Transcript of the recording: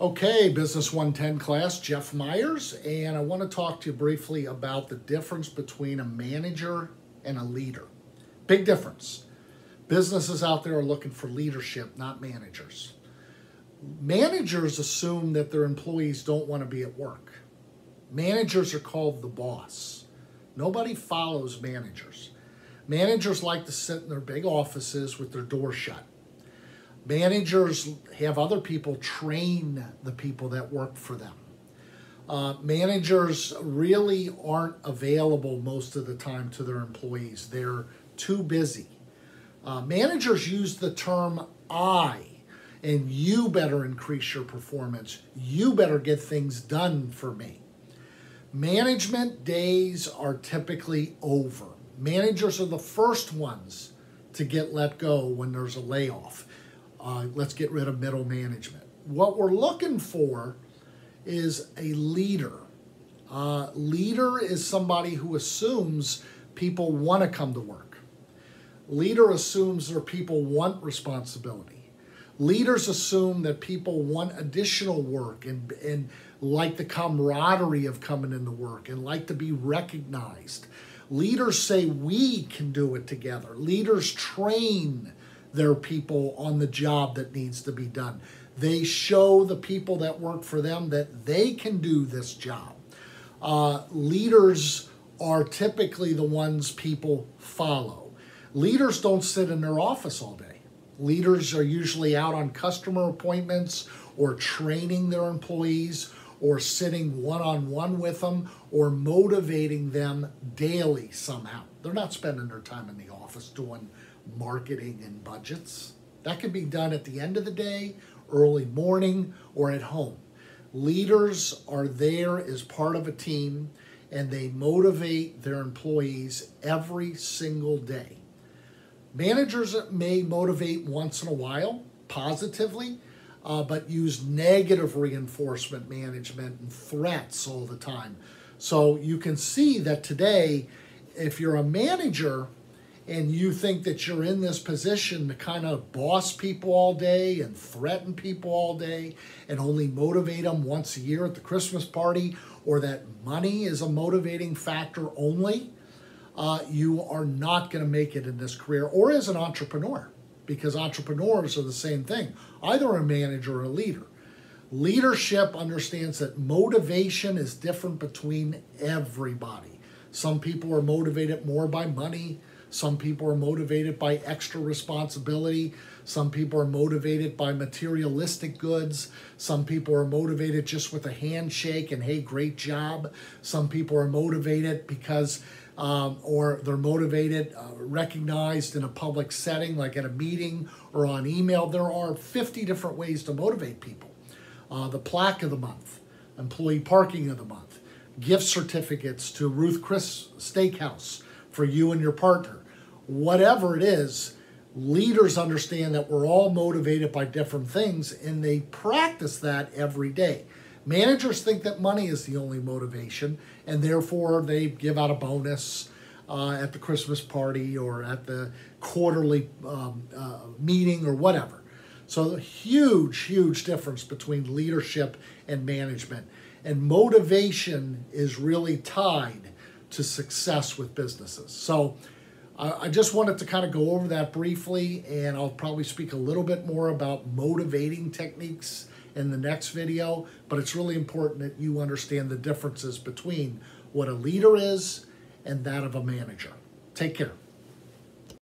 Okay, Business 110 class, Jeff Myers, and I want to talk to you briefly about the difference between a manager and a leader. Big difference. Businesses out there are looking for leadership, not managers. Managers assume that their employees don't want to be at work. Managers are called the boss. Nobody follows managers. Managers like to sit in their big offices with their door shut Managers have other people train the people that work for them. Uh, managers really aren't available most of the time to their employees. They're too busy. Uh, managers use the term I, and you better increase your performance. You better get things done for me. Management days are typically over. Managers are the first ones to get let go when there's a layoff. Uh, let's get rid of middle management. What we're looking for is a leader. Uh, leader is somebody who assumes people want to come to work. Leader assumes their people want responsibility. Leaders assume that people want additional work and, and like the camaraderie of coming into work and like to be recognized. Leaders say we can do it together. Leaders train their people on the job that needs to be done. They show the people that work for them that they can do this job. Uh, leaders are typically the ones people follow. Leaders don't sit in their office all day. Leaders are usually out on customer appointments or training their employees or sitting one on one with them or motivating them daily somehow. They're not spending their time in the office doing marketing and budgets. That can be done at the end of the day, early morning, or at home. Leaders are there as part of a team and they motivate their employees every single day. Managers may motivate once in a while positively, uh, but use negative reinforcement management and threats all the time. So you can see that today, if you're a manager, and you think that you're in this position to kind of boss people all day and threaten people all day and only motivate them once a year at the Christmas party, or that money is a motivating factor only, uh, you are not going to make it in this career or as an entrepreneur because entrepreneurs are the same thing, either a manager or a leader. Leadership understands that motivation is different between everybody. Some people are motivated more by money, some people are motivated by extra responsibility. Some people are motivated by materialistic goods. Some people are motivated just with a handshake and, hey, great job. Some people are motivated because, um, or they're motivated, uh, recognized in a public setting, like at a meeting or on email. There are 50 different ways to motivate people. Uh, the plaque of the month, employee parking of the month, gift certificates to Ruth Chris Steakhouse for you and your partner. Whatever it is, leaders understand that we're all motivated by different things and they practice that every day. Managers think that money is the only motivation and therefore they give out a bonus uh, at the Christmas party or at the quarterly um, uh, meeting or whatever. So, the huge, huge difference between leadership and management. And motivation is really tied to success with businesses. So I just wanted to kind of go over that briefly, and I'll probably speak a little bit more about motivating techniques in the next video, but it's really important that you understand the differences between what a leader is and that of a manager. Take care.